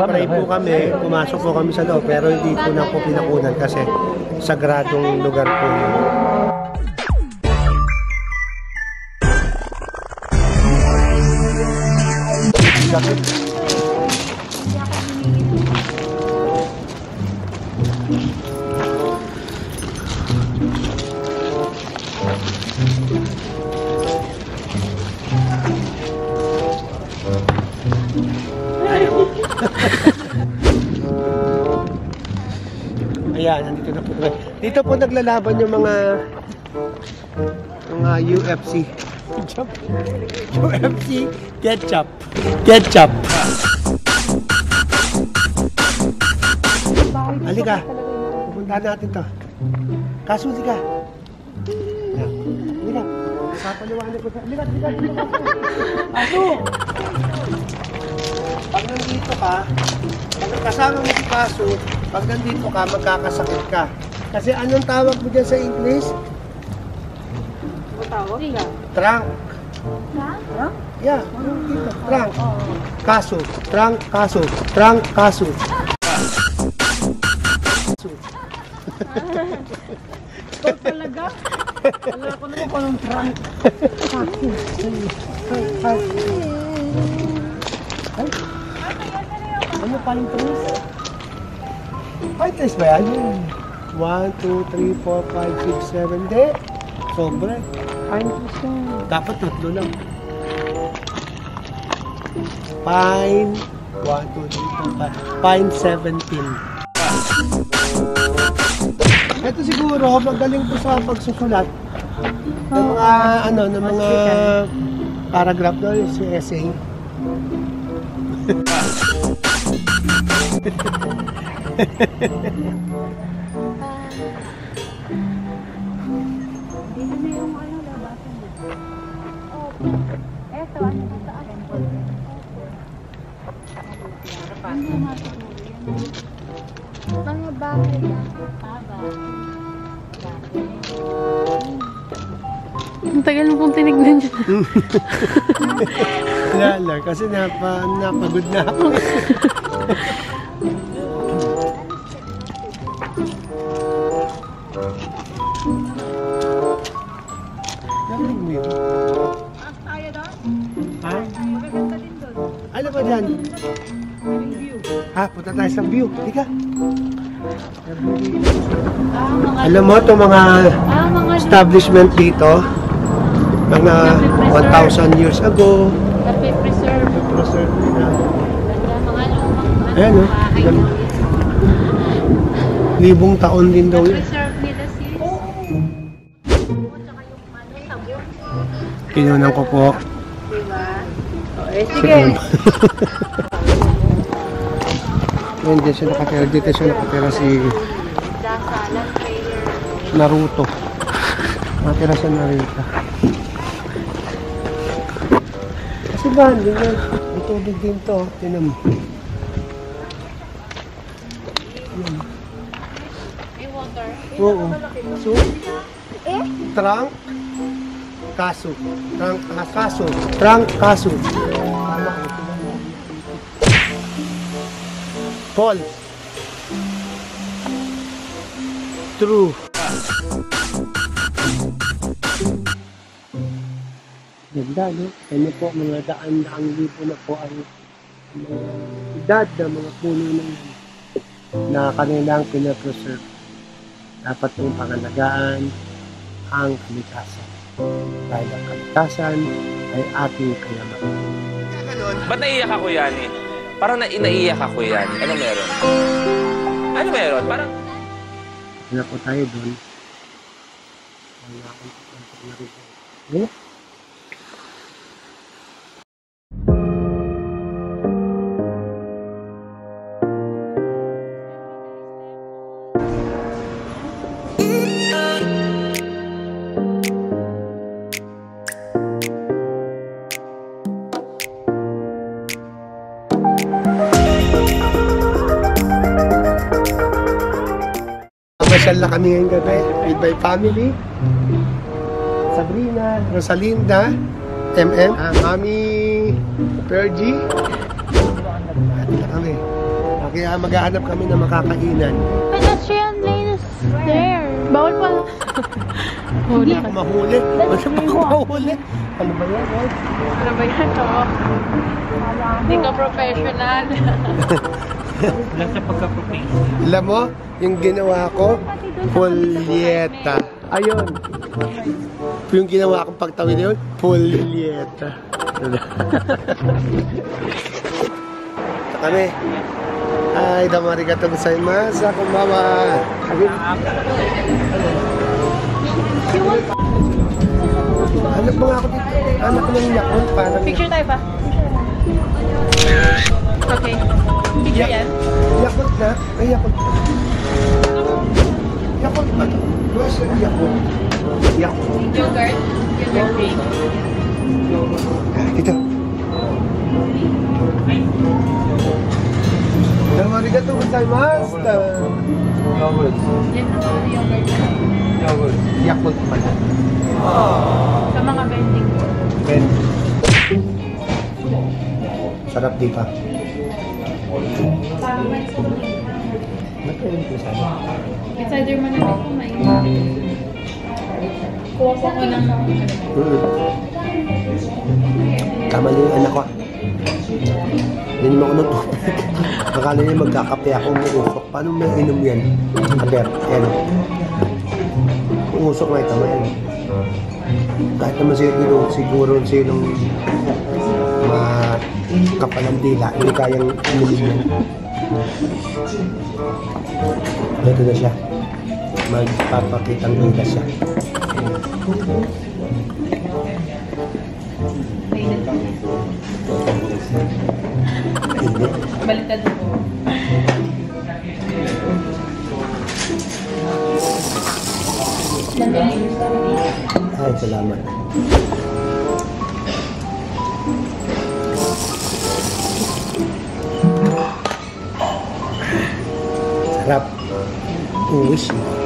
nag-pray po kami, pumasok po kami sa loob, pero hindi po na po pinakunan kasi sagradong lugar po yun. Ayan, nandito na po. Dito po naglalaban yung mga mga UFC. UFC ketchup. Ketchup. Halika. Pupuntahan natin to. Kaso, halika. Ayan. Halika. Papaliwanag ko sa... Halika, halika, halika. Kaso! Nandito ka, pag kasama mo si Kaso, pag nandito ka, magkakasakit ka. Kasi anong tawag mo dyan sa English? Trunk. Trunk? Yeah, dito. Trunk. Kaso. Trunk, kaso. Trunk, kaso. Ito talaga. Wala ko naman kung anong trunk. Ano pa yung trees? Five trees ba yan? 1, 2, 3, 4, 5, 6, 7, Hindi. Sobra. Pine trees yan. Dapat tatlo lang. Pine. 1, 2, 3, 4, 5. Pine 17. Ito siguro, magaling po sa pagsusulat ng mga, ano, ng mga paragraph yung si essay. Dito na yung ano, labasan mo. Opo. Eto, ano ba sa akin? Hindi siguro. Yan. Mga bahay lang. Haba. Ang tagal mo pong tinignan dyan. Lala, kasi napa, napagod na ako. Narinig mo yun? Tayo doon? Ha? Magaganda din doon. Ano ba dyan? Ha, punta tayo sa view. Tika. Ah, mga... Alam mo, itong mga Ah, mga... establishment dito, mga 1,000 years ago, Cafe preserve. preserve Ayan, no? Ganda. doon. Libong taon din daw yun. Kinunan ko po. Diba? Eh, sige. Ngayon dyan siya nakatira. Dito siya nakatira si. Naruto. Nakatira siya Naruto. Kasi ba, hindi yan. May tubig din to. Tinan mo. May water. Oo. So, trunk, kaso. Trunk, ah, kaso. Trunk, kaso. Tama. False. True. Ganda, no? Ano po, mga daan-daang libo na po ang mga edad ng mga puno na yun na kanilang pinapreserve. Dapat pong pangalagaan ang kalikasan. Dahil ang kalikasan ay ating kayamanan. Ba't naiyak ako, Yani? Parang na naiyak ako, Yani. Ano meron? Ano meron? Parang... Kaya po tayo doon. Wala akong pagkantar na rin. Ano? Masyal na kami ngayong gabi with my family. Sabrina, Rosalinda, MM, ah, Mami Pergy. At na kami. kaya maghahanap kami ng makakainan. Pedestrian lane is there. Bawal pa. Hindi ako mahuli. Basta pa ako mahuli. Ano ba yan? Ano ba yan? Oo. Hindi ka professional. Alam mo, yung ginawa ko, pulyeta. Ayun. Yung ginawa kong pagtawid yun, pulyeta. Kami. Ay, damarigato gozaimasu. Mama. Hanap mo nga ako dito. Anak ko ng yakon. Picture tayo pa. Okay. Picture yan. Yakot na. Ay, yakot na. Yakot? Yakot. Yogurt. Yogurt drink. Dito. Arigatou gozaimasu. Yan ang yogurt. Yakult pala. Sa mga vending. Ben. Sarap dito. Nagkain ko sana. It's either malamig o mainit. Kuha ko ko ng Mm. Tama na yung anak ko. Ininom ako ng tubig. Akala niya magkakape ako umuusok. Paano may inom yan? Aber, yan. Umusok na ito. Yan. Kahit naman siguro, siguro silang makapal ang dila, hindi kayang inumin yan. Ito na siya. Magpapakitang dila siya. Baliktad mo. Ay, salamat. 我不喜欢。